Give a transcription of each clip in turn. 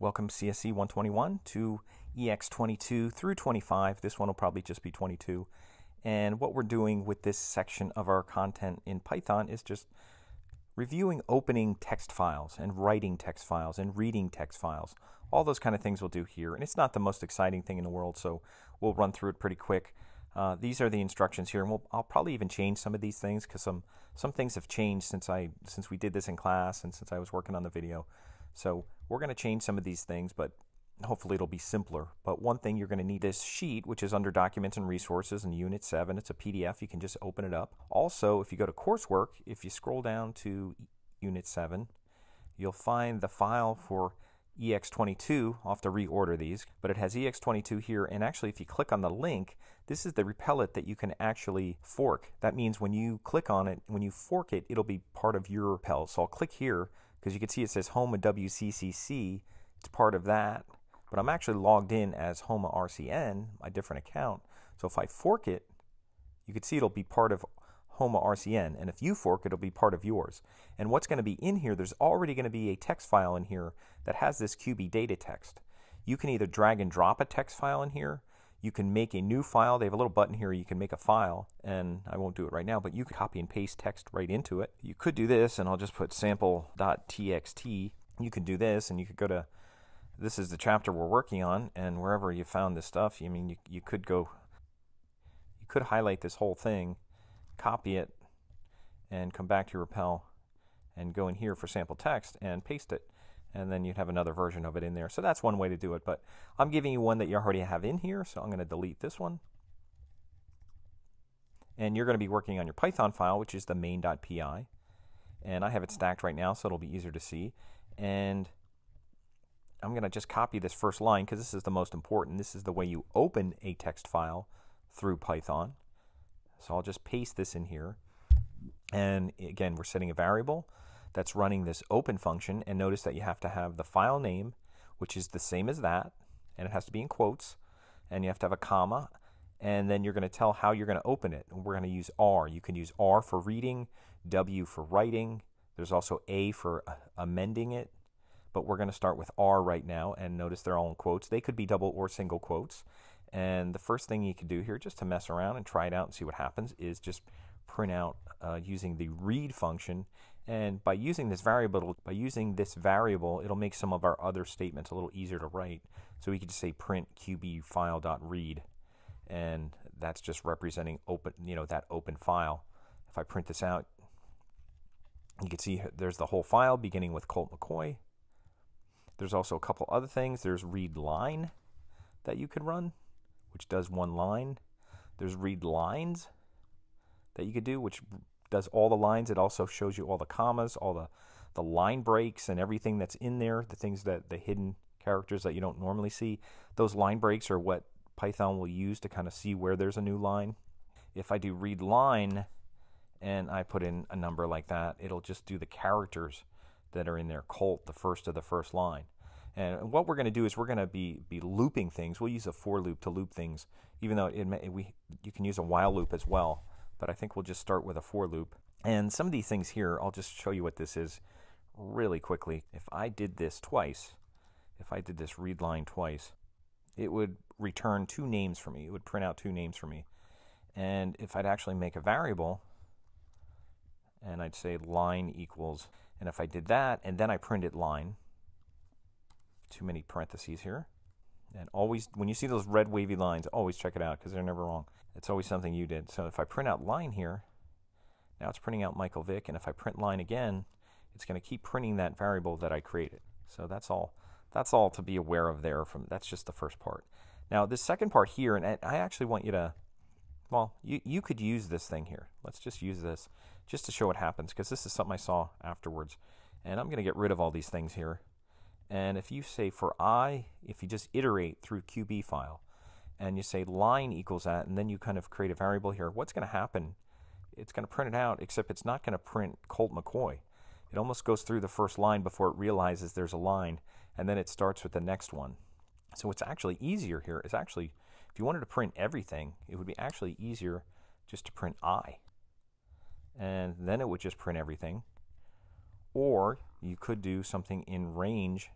Welcome CSC 121 to EX22 through 25. This one will probably just be 22. And what we're doing with this section of our content in Python is just reviewing opening text files and writing text files and reading text files. All those kind of things we'll do here. And it's not the most exciting thing in the world, so we'll run through it pretty quick. Uh, these are the instructions here, and we'll, I'll probably even change some of these things because some some things have changed since I since we did this in class and since I was working on the video. So we're going to change some of these things, but hopefully it'll be simpler. But one thing you're going to need this sheet, which is under Documents and Resources in Unit 7. It's a PDF. You can just open it up. Also, if you go to Coursework, if you scroll down to Unit 7, you'll find the file for EX22. I'll have to reorder these, but it has EX22 here. And actually, if you click on the link, this is the Replit that you can actually fork. That means when you click on it, when you fork it, it'll be part of your repl. So I'll click here because you can see it says Homa WCCC. It's part of that but I'm actually logged in as Homa RCN, my different account. So if I fork it, you can see it'll be part of Homa RCN. And if you fork it, it'll be part of yours. And what's going to be in here, there's already going to be a text file in here that has this QB data text. You can either drag and drop a text file in here. You can make a new file. They have a little button here. You can make a file, and I won't do it right now, but you can copy and paste text right into it. You could do this, and I'll just put sample.txt. You can do this, and you could go to this is the chapter we're working on, and wherever you found this stuff, I mean, you, you could go, you could highlight this whole thing, copy it, and come back to your Repl, and go in here for sample text and paste it, and then you'd have another version of it in there. So that's one way to do it, but I'm giving you one that you already have in here, so I'm going to delete this one. And you're going to be working on your Python file, which is the main.py. And I have it stacked right now, so it'll be easier to see. And I'm going to just copy this first line because this is the most important. This is the way you open a text file through Python. So I'll just paste this in here. And again, we're setting a variable that's running this open function. And notice that you have to have the file name, which is the same as that. And it has to be in quotes. And you have to have a comma. And then you're going to tell how you're going to open it. And we're going to use R. You can use R for reading, W for writing. There's also A for uh, amending it but we're going to start with R right now. And notice they're all in quotes. They could be double or single quotes. And the first thing you can do here, just to mess around and try it out and see what happens, is just print out uh, using the read function. And by using this variable, by using this variable, it'll make some of our other statements a little easier to write. So we could just say print qb file.read, and that's just representing open, you know, that open file. If I print this out, you can see there's the whole file beginning with Colt McCoy. There's also a couple other things. There's read line that you could run, which does one line. There's read lines that you could do, which does all the lines. It also shows you all the commas, all the, the line breaks, and everything that's in there, the things that the hidden characters that you don't normally see. Those line breaks are what Python will use to kind of see where there's a new line. If I do read line and I put in a number like that, it'll just do the characters that are in there, Colt, the first of the first line. And what we're going to do is we're going to be be looping things. We'll use a for loop to loop things, even though it may, we you can use a while loop as well. But I think we'll just start with a for loop. And some of these things here, I'll just show you what this is really quickly. If I did this twice, if I did this read line twice, it would return two names for me. It would print out two names for me. And if I'd actually make a variable, and I'd say line equals and if I did that and then I printed line, too many parentheses here, and always, when you see those red wavy lines, always check it out because they're never wrong. It's always something you did. So if I print out line here, now it's printing out Michael Vick, and if I print line again, it's going to keep printing that variable that I created. So that's all. That's all to be aware of there. From that's just the first part. Now this second part here, and I actually want you to, well, you you could use this thing here. Let's just use this just to show what happens because this is something I saw afterwards. And I'm going to get rid of all these things here. And if you say for i, if you just iterate through QB file, and you say line equals that, and then you kind of create a variable here, what's going to happen? It's going to print it out, except it's not going to print Colt McCoy. It almost goes through the first line before it realizes there's a line, and then it starts with the next one. So what's actually easier here is actually, if you wanted to print everything, it would be actually easier just to print i and then it would just print everything. Or you could do something in range.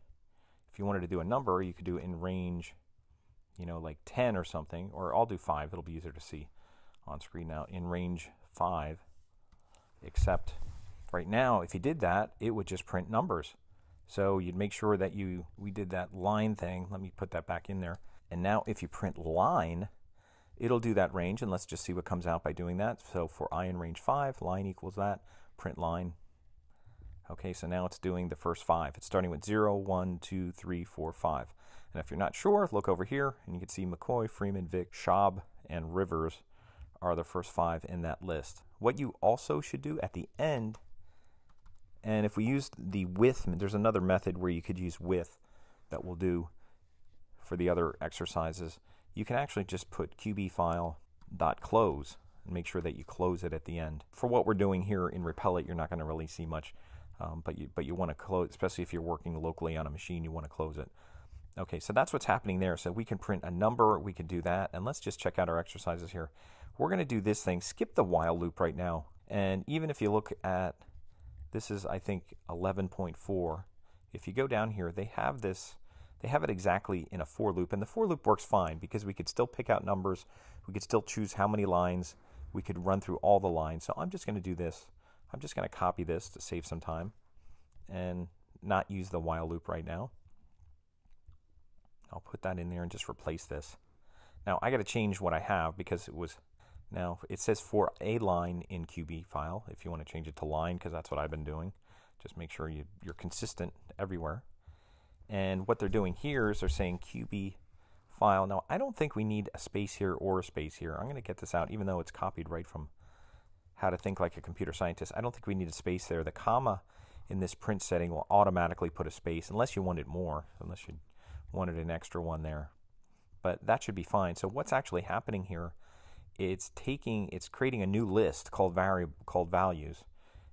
If you wanted to do a number, you could do in range, you know, like 10 or something, or I'll do 5. It'll be easier to see on screen now. In range 5, except right now, if you did that, it would just print numbers. So you'd make sure that you, we did that line thing. Let me put that back in there. And now if you print line, it'll do that range. And let's just see what comes out by doing that. So for i in range 5, line equals that, print line. Okay, so now it's doing the first five. It's starting with 0, 1, 2, 3, 4, 5. And if you're not sure, look over here and you can see McCoy, Freeman, Vick, Schaub, and Rivers are the first five in that list. What you also should do at the end, and if we use the with, there's another method where you could use with that we'll do for the other exercises. You can actually just put qb file dot close and make sure that you close it at the end. For what we're doing here in Replit, you're not going to really see much um, but you but you want to close, especially if you're working locally on a machine, you want to close it. Okay, so that's what's happening there. So we can print a number, we can do that, and let's just check out our exercises here. We're going to do this thing. Skip the while loop right now, and even if you look at this is I think 11.4. If you go down here, they have this. They have it exactly in a for loop, and the for loop works fine because we could still pick out numbers. We could still choose how many lines. We could run through all the lines. So I'm just going to do this. I'm just going to copy this to save some time and not use the while loop right now. I'll put that in there and just replace this. Now I got to change what I have because it was now it says for a line in QB file if you want to change it to line because that's what I've been doing. Just make sure you, you're consistent everywhere. And what they're doing here is they're saying QB file. Now I don't think we need a space here or a space here. I'm going to get this out even though it's copied right from how to think like a computer scientist. I don't think we need a space there. The comma in this print setting will automatically put a space unless you wanted more, unless you wanted an extra one there. But that should be fine. So what's actually happening here? It's taking, it's creating a new list called variable called values,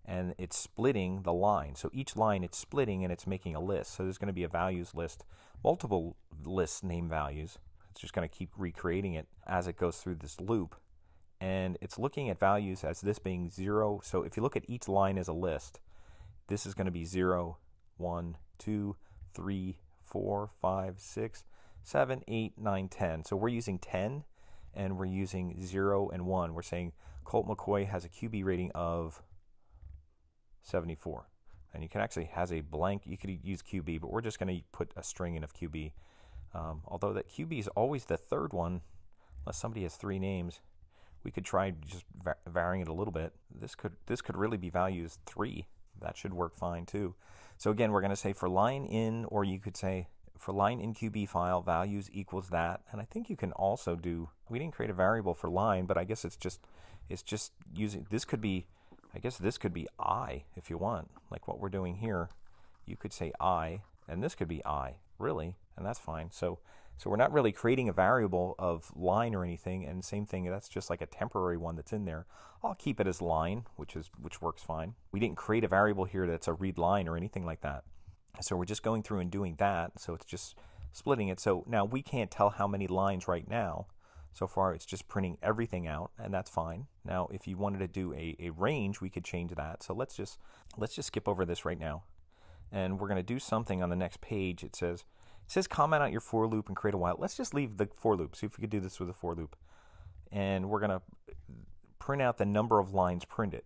and it's splitting the line. So each line it's splitting and it's making a list. So there's going to be a values list, multiple lists name values. It's just going to keep recreating it as it goes through this loop and it's looking at values as this being 0. So if you look at each line as a list, this is going to be 0, 1, 2, 3, 4, 5, 6, 7, 8, 9, 10. So we're using 10 and we're using 0 and 1. We're saying Colt McCoy has a QB rating of 74. And you can actually has a blank, you could use QB, but we're just going to put a string in of QB. Um, although that QB is always the third one, unless somebody has three names we could try just va varying it a little bit. This could this could really be values three. That should work fine too. So again, we're going to say for line in, or you could say for line in QB file, values equals that. And I think you can also do, we didn't create a variable for line, but I guess it's just, it's just using, this could be, I guess this could be I if you want. Like what we're doing here, you could say I, and this could be I, really, and that's fine. So so we're not really creating a variable of line or anything, and same thing, that's just like a temporary one that's in there. I'll keep it as line, which is which works fine. We didn't create a variable here that's a read line or anything like that. So we're just going through and doing that, so it's just splitting it. So now we can't tell how many lines right now. So far it's just printing everything out, and that's fine. Now if you wanted to do a, a range, we could change that. So let's just let's just skip over this right now. And we're going to do something on the next page. It says says comment out your for loop and create a while. Let's just leave the for loop. See if we could do this with a for loop. And we're going to print out the number of lines printed.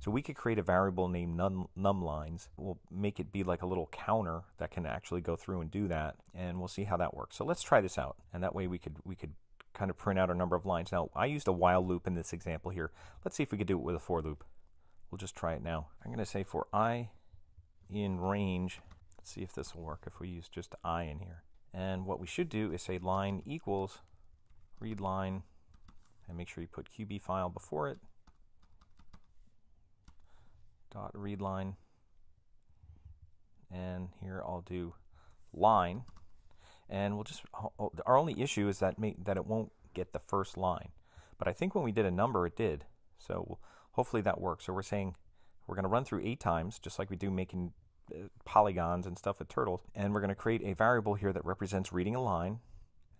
So we could create a variable named num, num lines. We'll make it be like a little counter that can actually go through and do that, and we'll see how that works. So let's try this out, and that way we could we could kind of print out a number of lines. Now I used a while loop in this example here. Let's see if we could do it with a for loop. We'll just try it now. I'm going to say for i in range Let's see if this will work if we use just i in here. And what we should do is say line equals read line and make sure you put qb file before it. Dot read line. And here I'll do line. And we'll just oh, oh, our only issue is that may, that it won't get the first line. But I think when we did a number it did. So hopefully that works. So we're saying we're going to run through eight times just like we do making polygons and stuff with turtles. And we're going to create a variable here that represents reading a line.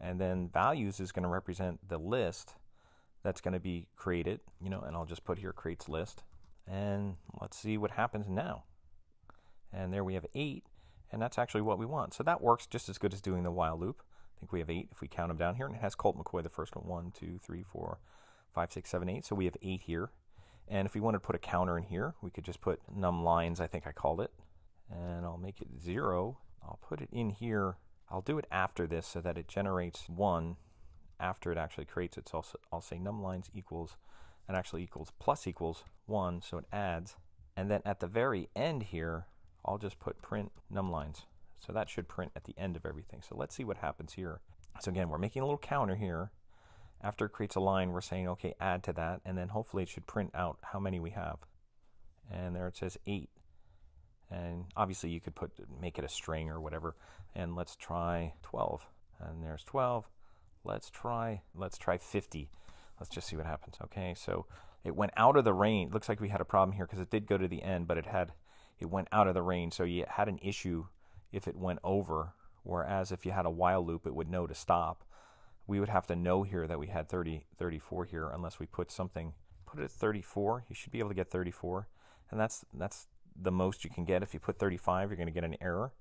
And then values is going to represent the list that's going to be created, you know, and I'll just put here creates list. And let's see what happens now. And there we have eight. And that's actually what we want. So that works just as good as doing the while loop. I think we have eight if we count them down here. And it has Colt McCoy, the first one. One, two, three, four, five, six, seven, eight. So we have eight here. And if we wanted to put a counter in here, we could just put num lines, I think I called it. And I'll make it zero. I'll put it in here. I'll do it after this so that it generates one after it actually creates it. So I'll, I'll say num lines equals, and actually equals plus equals 1, so it adds. And then at the very end here, I'll just put print num lines. So that should print at the end of everything. So let's see what happens here. So again, we're making a little counter here. After it creates a line, we're saying, okay, add to that, and then hopefully it should print out how many we have. And there it says 8. And obviously you could put make it a string or whatever. And let's try 12. And there's 12. Let's try let's try 50. Let's just see what happens. Okay, so it went out of the range. Looks like we had a problem here because it did go to the end, but it had it went out of the range. So you had an issue if it went over. Whereas if you had a while loop, it would know to stop. We would have to know here that we had 30, 34 here unless we put something, put it at 34. You should be able to get 34. And that's, that's the most you can get. If you put 35, you're going to get an error.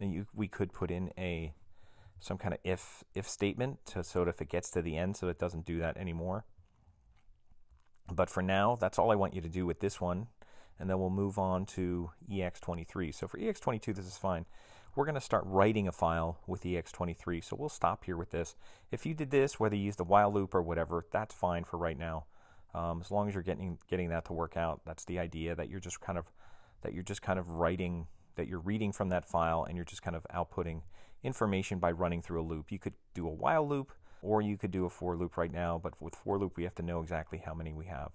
And you, we could put in a some kind of if if statement to, so that if it gets to the end so it doesn't do that anymore. But for now, that's all I want you to do with this one. And then we'll move on to EX23. So for EX22, this is fine. We're going to start writing a file with EX23. So we'll stop here with this. If you did this, whether you used the while loop or whatever, that's fine for right now. Um, as long as you're getting getting that to work out, that's the idea that you're just kind of that you're just kind of writing that you're reading from that file and you're just kind of outputting information by running through a loop. You could do a while loop or you could do a for loop right now, but with for loop we have to know exactly how many we have.